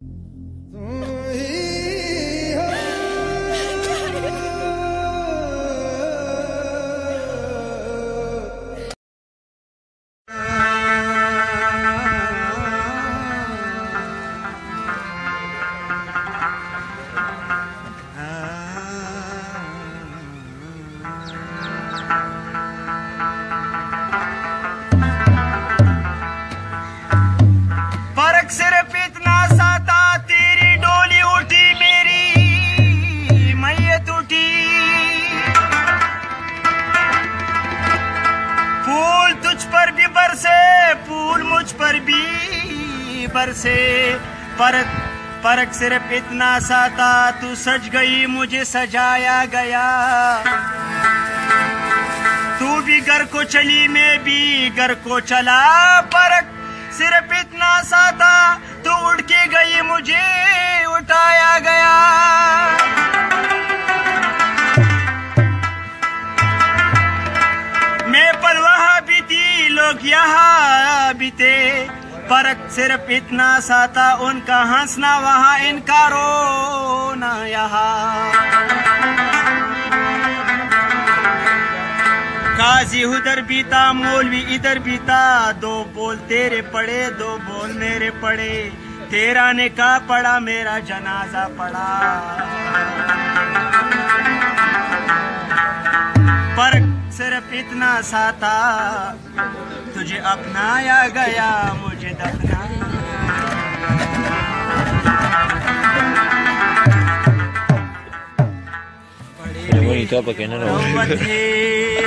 फ़र्क फ़र्क फ़र्क सिर्फ़ इतना सा था, तू सज गई, मुझे सजाया गया। तू भी घर को चली, मैं भी घर को चला। फ़र्क सिर्फ़ इतना सा था, तू उड़ के गई, मुझे उठाया गया। मैं पल वहाँ भी थी, लोग यहाँ भी थे फ़र्क सिर्फ़ इतना सा था, उनका हंसना वहाँ इनका रोना यहाँ। काजी उधर था मौलवी इधर था दो बोल तेरे पड़े, दो बोल मेरे पड़े, तेरा निकाह पड़ा, मेरा जनाजा पड़ा। फ़र्क सिर्फ़ इतना सा था तुझे अपनाया गया मुझे दफनाया Qué bonito para que no है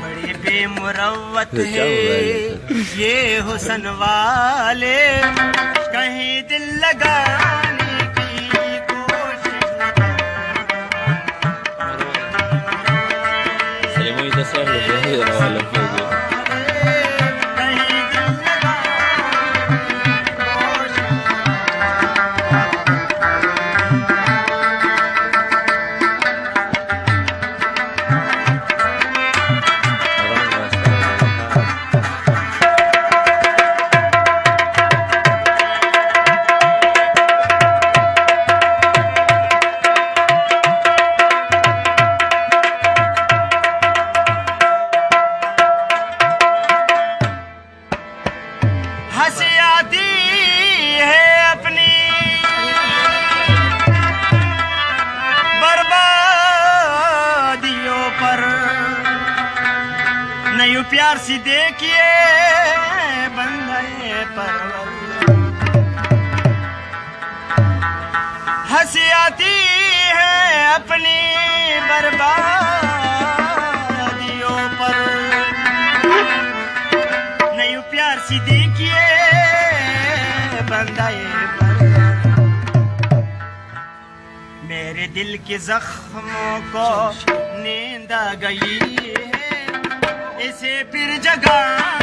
बड़ी बेमुरवत क्या हो रहा है है ये हुसन वाले कहीं दिल लगाने I'm just saying. नहीं प्यार सी देखिए बंदे पर हँसी आती है अपनी बर्बादियों पर। नहीं प्यार सी देखिए बंदाए पर मेरे दिल के जख्मों को नींद आ गई है। इसे फिर जगाने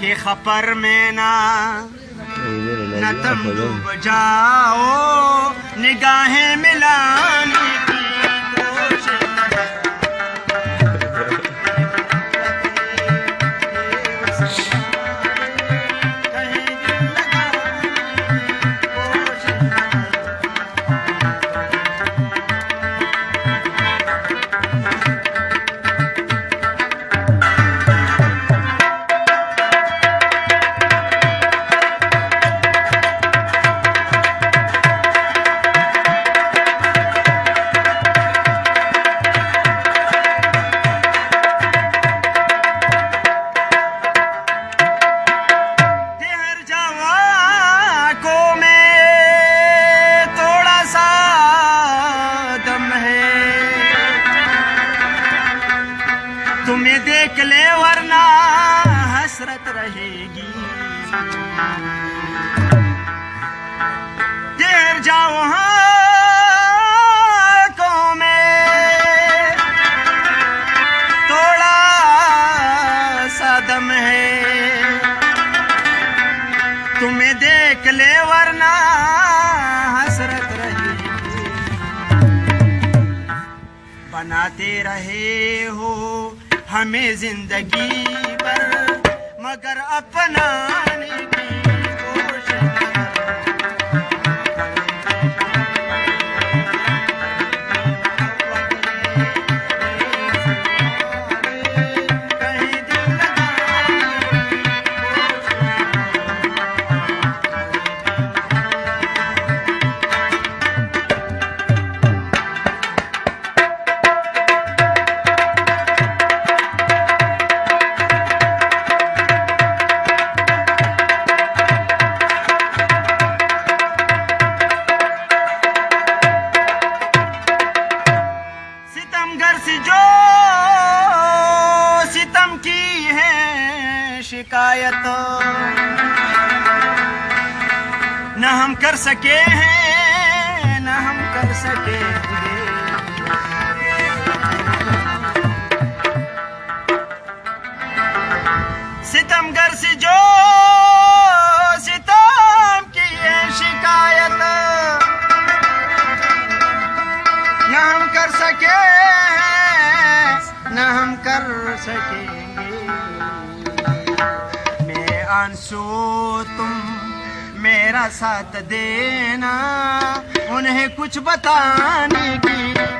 के खपर में ना न तुम डूब जाओ निगाहें मिलाने रहेगी गिर जाओ हाथों में। थोड़ा सा दम है। तुम्हें देख ले वरना हसरत रहेगी। बनाते रहे हो हमें ज़िंदगी पर। मगर अपनाने शिकायत न हम कर सके हैं न हम कर सके सितमगर से जो सो तुम मेरा साथ देना उन्हें कुछ बताने की